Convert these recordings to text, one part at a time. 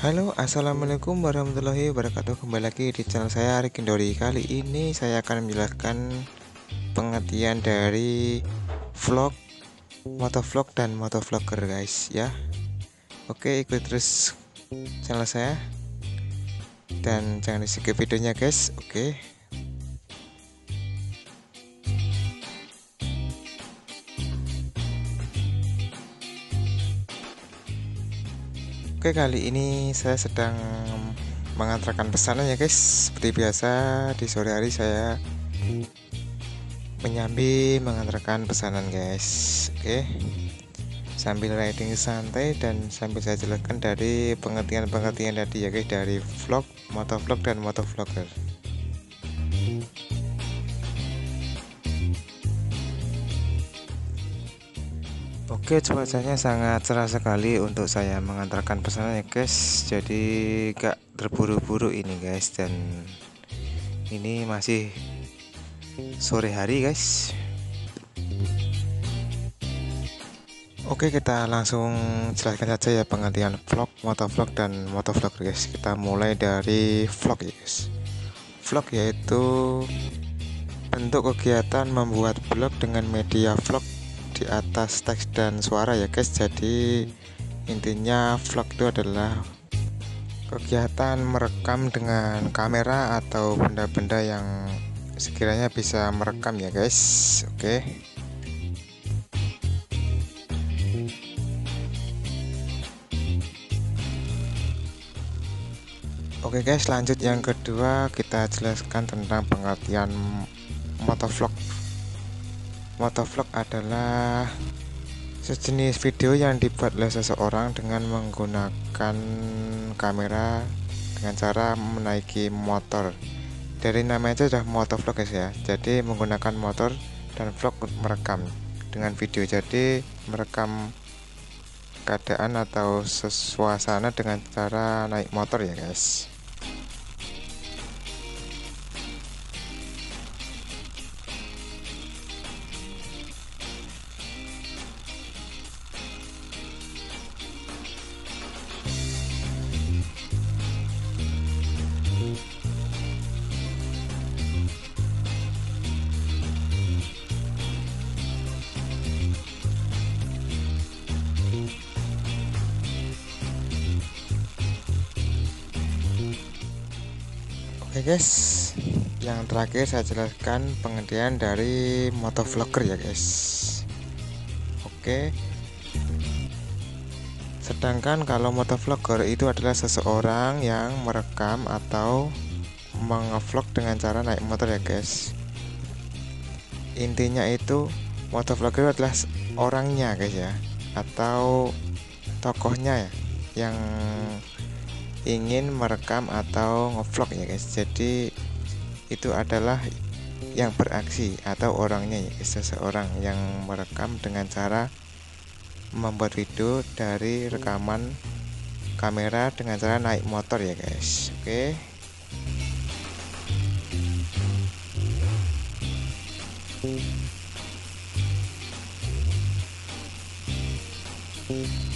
Halo assalamualaikum warahmatullahi wabarakatuh. Kembali lagi di channel saya Arik Indori. Kali ini saya akan menjelaskan pengertian dari vlog Motovlog dan motovlogger guys ya. Oke ikut terus channel saya. Dan jangan di skip videonya guys. Oke Oke kali ini saya sedang mengantarkan pesanan ya guys. Seperti biasa di sore hari saya menyambi mengantarkan pesanan guys. Oke. Sambil riding santai dan sambil saya jelaskan dari pengertian-pengertian tadi ya guys Dari vlog, motovlog dan motovlogger Oke cuacanya sangat cerah sekali untuk saya mengantarkan pesanan ya guys. Jadi gak terburu-buru ini guys. Dan ini masih sore hari guys. Oke kita langsung jelaskan saja ya pengertian vlog, motovlog dan motovlog guys. Kita mulai dari vlog ya guys. Vlog yaitu bentuk kegiatan membuat vlog dengan media vlog di atas teks dan suara ya guys. Jadi intinya vlog itu adalah kegiatan merekam dengan kamera atau benda-benda yang sekiranya bisa merekam ya guys. Oke. Oke guys. Lanjut yang kedua kita jelaskan tentang pengertian motovlog Motovlog adalah sejenis video yang dibuat oleh seseorang dengan menggunakan kamera dengan cara menaiki motor. Dari namanya itu sudah motovlog guys ya. Jadi menggunakan motor dan vlog merekam dengan video. Jadi merekam keadaan atau suasana dengan cara naik motor ya guys. Oke guys, yang terakhir saya jelaskan pengertian dari motovlogger ya guys. Oke. Sedangkan kalau motovlogger itu adalah seseorang yang merekam atau mengevlog dengan cara naik motor ya guys. Intinya itu motovlogger adalah orangnya guys ya atau tokohnya ya yang ingin merekam atau ngevlog ya guys. Jadi itu adalah yang beraksi atau orangnya ya guys. Seseorang yang merekam dengan cara membuat video dari rekaman kamera dengan cara naik motor ya guys. Oke. okay.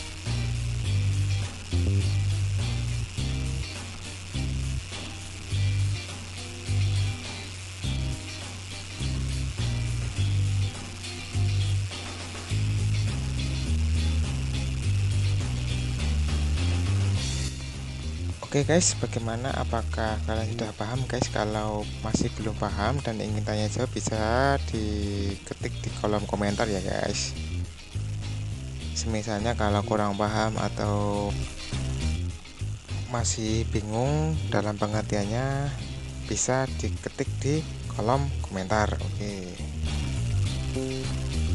Oke okay guys, bagaimana? Apakah kalian sudah paham guys? Kalau masih belum paham dan ingin tanya jawab bisa diketik di kolom komentar ya guys. Semisalnya kalau kurang paham atau masih bingung dalam pengertiannya bisa diketik di kolom komentar. Oke. Okay.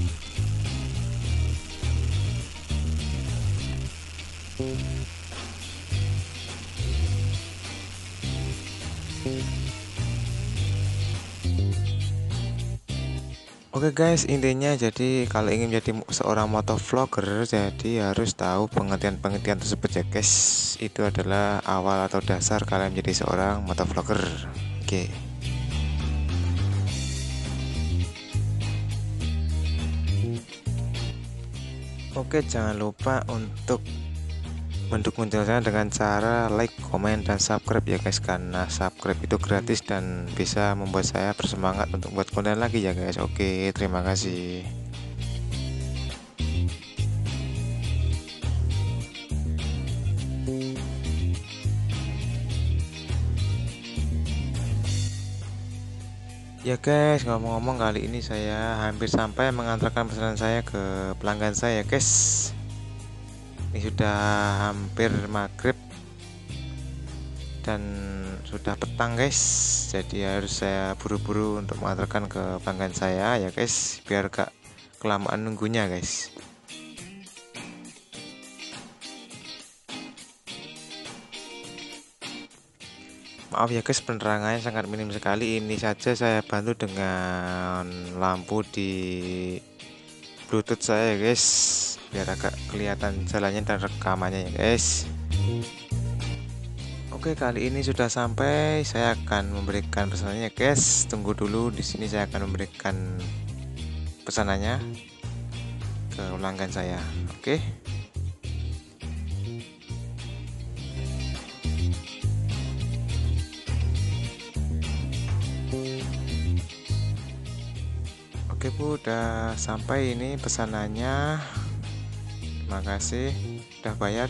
Oke guys, intinya jadi kalau ingin menjadi seorang motovlogger jadi harus tahu pengertian-pengertian tersebut ya guys. Itu adalah awal atau dasar kalian menjadi seorang motovlogger. Oke. Oke, jangan lupa untuk mendukung channel dengan cara like, komen, dan subscribe ya guys karena subscribe itu gratis dan bisa membuat saya bersemangat untuk buat konten lagi ya guys. Oke terima kasih. Ya guys, ngomong-ngomong kali ini saya hampir sampai mengantarkan pesanan saya ke pelanggan saya guys Ini sudah hampir maghrib Dan sudah petang guys. Jadi harus saya buru-buru untuk mengantarkan ke pelanggan saya ya guys Biar gak kelamaan nunggunya guys. Maaf ya guys penerangannya sangat minim sekali. Ini saja saya bantu dengan lampu di bluetooth saya ya guys. Biar agak kelihatan jalannya dan rekamannya ya guys. Oke kali ini sudah sampai. Saya akan memberikan pesanannya guys. Tunggu dulu. Di sini saya akan memberikan pesanannya ke pelanggan saya. Oke Oke Bu udah sampai ini pesanannya. Terima kasih. Udah bayar?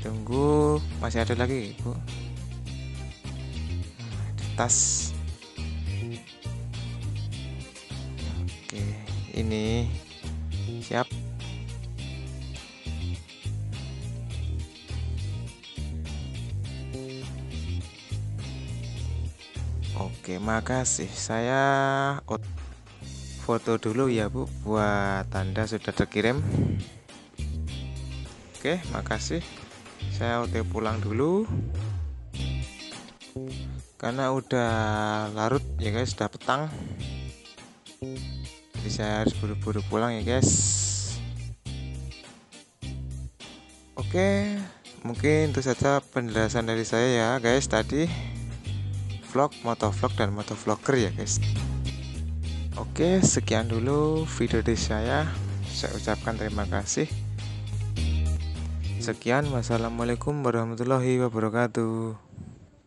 Tunggu Masih ada lagi Bu? Di tas. Oke Ini Siap Oke, makasih. Saya foto dulu ya, Bu, buat tanda sudah terkirim. Oke, makasih. Saya udah pulang dulu. Karena udah larut ya, guys, sudah petang. Jadi saya harus buru-buru pulang ya, guys. Oke, mungkin itu saja penjelasan dari saya ya, guys, tadi vlog, motovlog dan motovlogger ya guys. Oke, sekian dulu video dari saya. Saya ucapkan terima kasih. Sekian, wassalamualaikum warahmatullahi wabarakatuh.